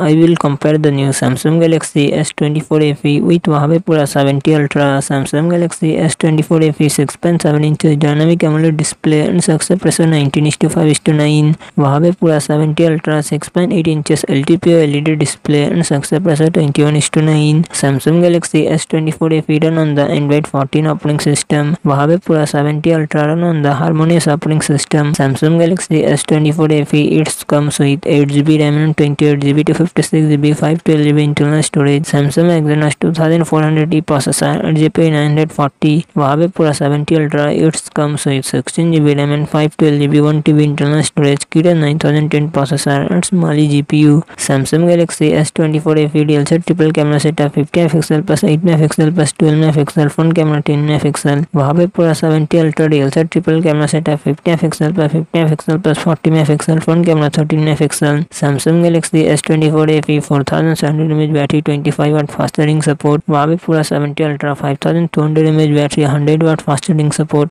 I will compare the new Samsung Galaxy S24 FE with Huawei Pura 70 Ultra. Samsung Galaxy S24 FE 6.7 inches dynamic AMOLED display and success ratio 19 is to 5 is to 9. Huawei Pura 70 Ultra 6.8 inches LTPO LED display and success ratio 21 is to 9. Samsung Galaxy S24 FE run on the Android 14 operating system. Huawei Pura 70 Ultra run on the Harmonious operating system. Samsung Galaxy S24 FE it comes with 8GB RAM and 28GB to 56GB 512GB internal storage. Samsung Exynos 2400T processor 8GB 940. Huawei Pura 70 Ultra it comes with 16GB RAM and 512GB 1TB internal storage. Kirin 9010 processor and Mali GPU. Samsung Galaxy S24 FE dual set triple camera setup 50 MP plus 8 MP plus 12 MP front camera 10 MP. Huawei Pura 70 Ultra dual set triple camera setup 50 MP plus 50 MP board A P four thousand seven hundred MH battery twenty five watt fast charging support वहाँ पे पूरा seventy ultra five thousand two hundred MH battery hundred watt fast charging support